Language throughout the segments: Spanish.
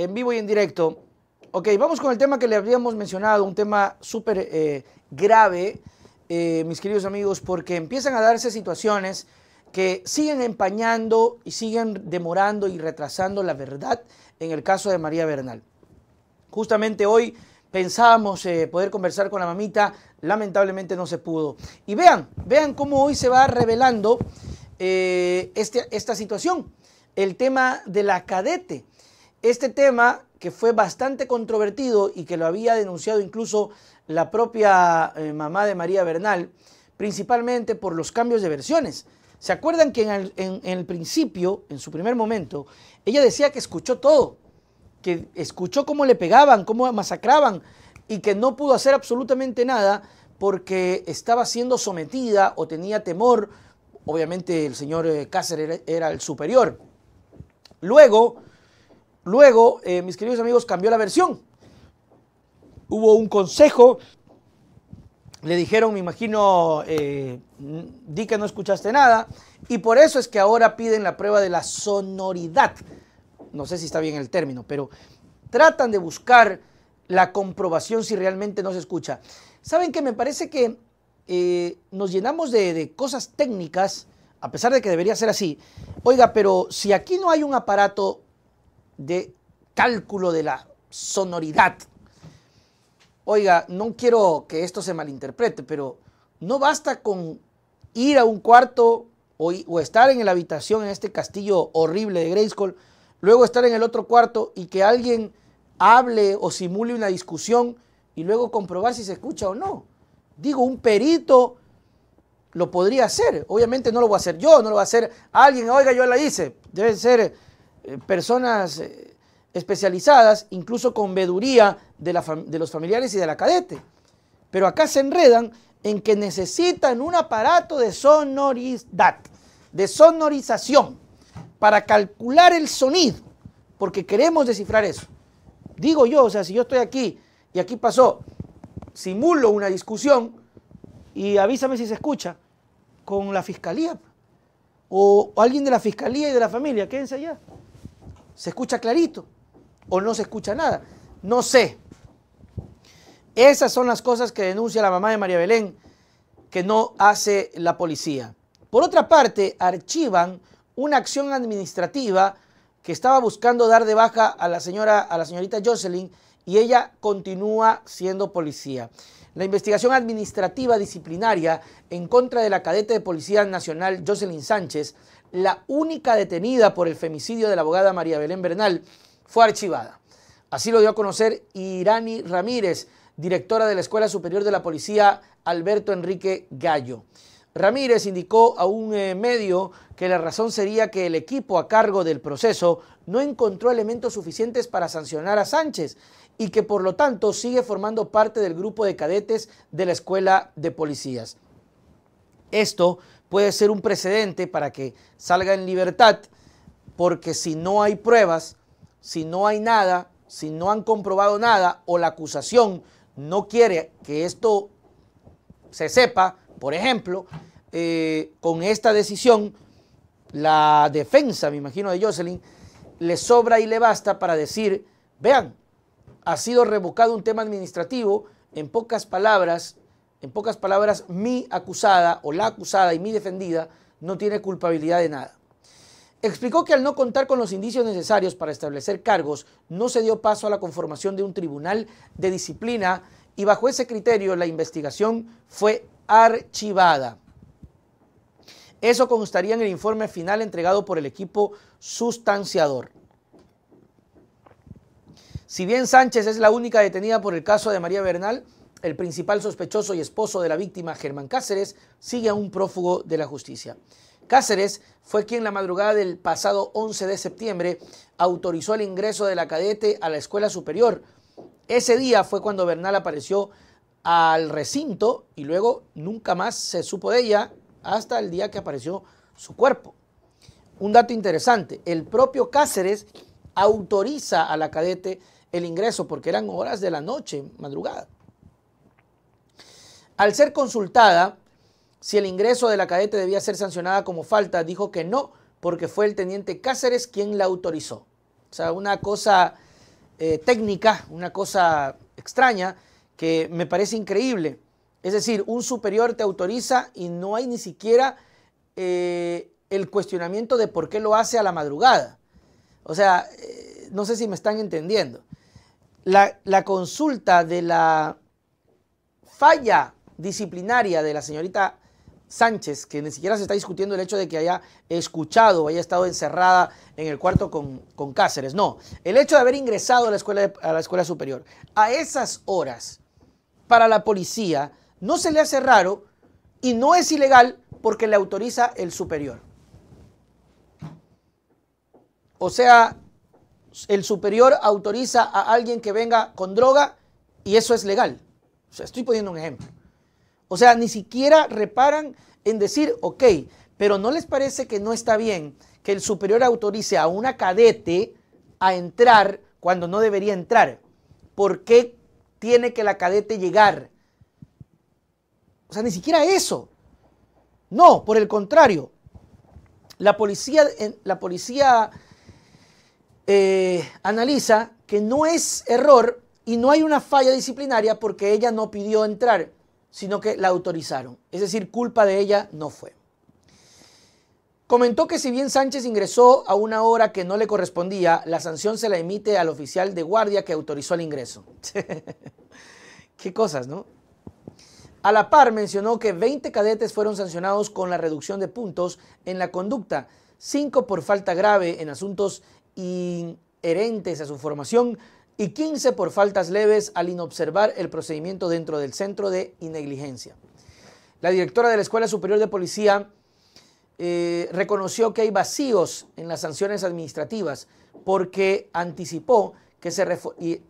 en vivo y en directo. Ok, vamos con el tema que le habíamos mencionado, un tema súper eh, grave, eh, mis queridos amigos, porque empiezan a darse situaciones que siguen empañando y siguen demorando y retrasando la verdad en el caso de María Bernal. Justamente hoy pensábamos eh, poder conversar con la mamita, lamentablemente no se pudo. Y vean, vean cómo hoy se va revelando este, esta situación, el tema de la cadete. Este tema que fue bastante controvertido y que lo había denunciado incluso la propia eh, mamá de María Bernal, principalmente por los cambios de versiones. ¿Se acuerdan que en el, principio, en su primer momento, ella decía que escuchó todo, que escuchó cómo le pegaban, cómo masacraban y que no pudo hacer absolutamente nada porque estaba siendo sometida o tenía temor. Obviamente el señor eh, Cáceres era el superior. Luego, luego, eh, mis queridos amigos, cambió la versión. Hubo un consejo le dijeron, me imagino, eh, di que no escuchaste nada, y por eso es que ahora piden la prueba de la sonoridad. No sé si está bien el término, pero tratan de buscar la comprobación si realmente no se escucha. ¿Saben que me parece que eh, nos llenamos de cosas técnicas, a pesar de que debería ser así? Oiga, pero si aquí no hay un aparato de cálculo de la sonoridad, Oiga, no quiero que esto se malinterprete, pero no basta con ir a un cuarto o, estar en la habitación en este castillo horrible de Grayskull, luego estar en el otro cuarto y que alguien hable o simule una discusión y luego comprobar si se escucha o no. Digo, un perito lo podría hacer. Obviamente no lo voy a hacer yo, no lo va a hacer alguien, oiga, yo la hice. Deben ser personas eh, especializadas, incluso con veduría de, los familiares y de la cadete. Pero acá se enredan en que necesitan un aparato de sonoridad, de sonorización, para calcular el sonido, porque queremos descifrar eso. Digo yo, o sea, si yo estoy aquí y aquí pasó, simulo una discusión y avísame si se escucha con la fiscalía o, o alguien de la fiscalía y de la familia, quédense allá. Se escucha clarito o no se escucha nada. No sé. Esas son las cosas que denuncia la mamá de María Belén que no hace la policía. Por otra parte, archivan una acción administrativa que estaba buscando dar de baja a la señora a la señorita Jocelyn y ella continúa siendo policía. La investigación administrativa disciplinaria en contra de la cadete de Policía Nacional Jocelyn Sánchez, la única detenida por el femicidio de la abogada María Belén Bernal, fue archivada. Así lo dio a conocer Irani Ramírez, directora de la Escuela Superior de la Policía Alberto Enrique Gallo. Ramírez indicó a un eh, medio que la razón sería que el equipo a cargo del proceso no encontró elementos suficientes para sancionar a Sánchez y que por lo tanto sigue formando parte del grupo de cadetes de la Escuela de Policías. Esto puede ser un precedente para que salga en libertad porque si no hay pruebas, si no hay nada, si no han comprobado nada o la acusación no quiere que esto se sepa, por ejemplo, eh, con esta decisión, la defensa, me imagino, de Jocelyn, le sobra y le basta para decir, vean, ha sido revocado un tema administrativo, en pocas palabras, en pocas palabras, mi acusada o la acusada y mi defendida no tiene culpabilidad de nada. Explicó que al no contar con los indicios necesarios para establecer cargos, no se dio paso a la conformación de un tribunal de disciplina y bajo ese criterio la investigación fue archivada. Eso constaría en el informe final entregado por el equipo sustanciador. Si bien Sánchez es la única detenida por el caso de María Bernal, el principal sospechoso y esposo de la víctima, Germán Cáceres, sigue a un prófugo de la justicia. Cáceres fue quien la madrugada del pasado 11 de septiembre autorizó el ingreso de la cadete a la escuela superior. Ese día fue cuando Bernal apareció al recinto y luego nunca más se supo de ella hasta el día que apareció su cuerpo. Un dato interesante, el propio Cáceres autoriza a la cadete el ingreso porque eran horas de la noche, madrugada. Al ser consultada, si el ingreso de la cadete debía ser sancionada como falta, dijo que no, porque fue el teniente Cáceres quien la autorizó. O sea, una cosa eh, técnica, una cosa extraña que me parece increíble. Es decir, un superior te autoriza y no hay ni siquiera eh, el cuestionamiento de por qué lo hace a la madrugada. O sea, eh, no sé si me están entendiendo. La, la consulta de la falla disciplinaria de la señorita Sánchez, que ni siquiera se está discutiendo el hecho de que haya escuchado haya estado encerrada en el cuarto con, Cáceres. No, el hecho de haber ingresado a la, escuela, a la escuela superior a esas horas para la policía no se le hace raro y no es ilegal porque le autoriza el superior. O sea, el superior autoriza a alguien que venga con droga y eso es legal. O sea, estoy poniendo un ejemplo. O sea, ni siquiera reparan en decir, ok, pero ¿no les parece que no está bien que el superior autorice a una cadete a entrar cuando no debería entrar? ¿Por qué tiene que la cadete llegar? O sea, ni siquiera eso. No, por el contrario. La policía, la policía eh, analiza que no es error y no hay una falla disciplinaria porque ella no pidió entrar sino que la autorizaron. Es decir, culpa de ella no fue. Comentó que si bien Sánchez ingresó a una hora que no le correspondía, la sanción se la emite al oficial de guardia que autorizó el ingreso. Qué cosas, ¿no? A la par mencionó que 20 cadetes fueron sancionados con la reducción de puntos en la conducta, 5 por falta grave en asuntos inherentes a su formación y 15 por faltas leves al inobservar el procedimiento dentro del centro de negligencia. La directora de la Escuela Superior de Policía eh, reconoció que hay vacíos en las sanciones administrativas porque anticipó que se y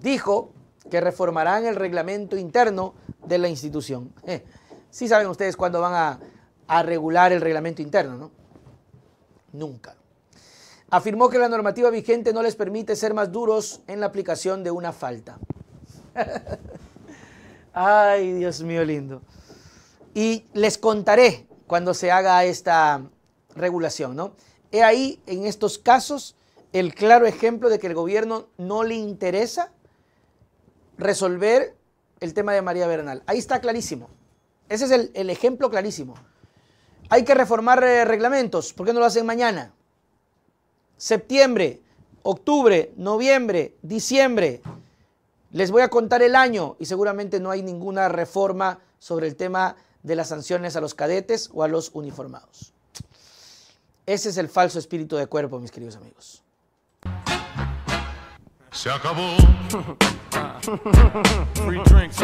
dijo que reformarán el reglamento interno de la institución. Eh, sí saben ustedes cuándo van a, a regular el reglamento interno, ¿no? Nunca afirmó que la normativa vigente no les permite ser más duros en la aplicación de una falta. Ay, Dios mío lindo. Y les contaré cuando se haga esta regulación, ¿no? He ahí, en estos casos, el claro ejemplo de que el gobierno no le interesa resolver el tema de María Bernal. Ahí está clarísimo. Ese es el, ejemplo clarísimo. Hay que reformar eh, reglamentos. ¿Por qué no lo hacen mañana? Septiembre, octubre, noviembre, diciembre. Les voy a contar el año y seguramente no hay ninguna reforma sobre el tema de las sanciones a los cadetes o a los uniformados. Ese es el falso espíritu de cuerpo, mis queridos amigos. Se acabó. Free drinks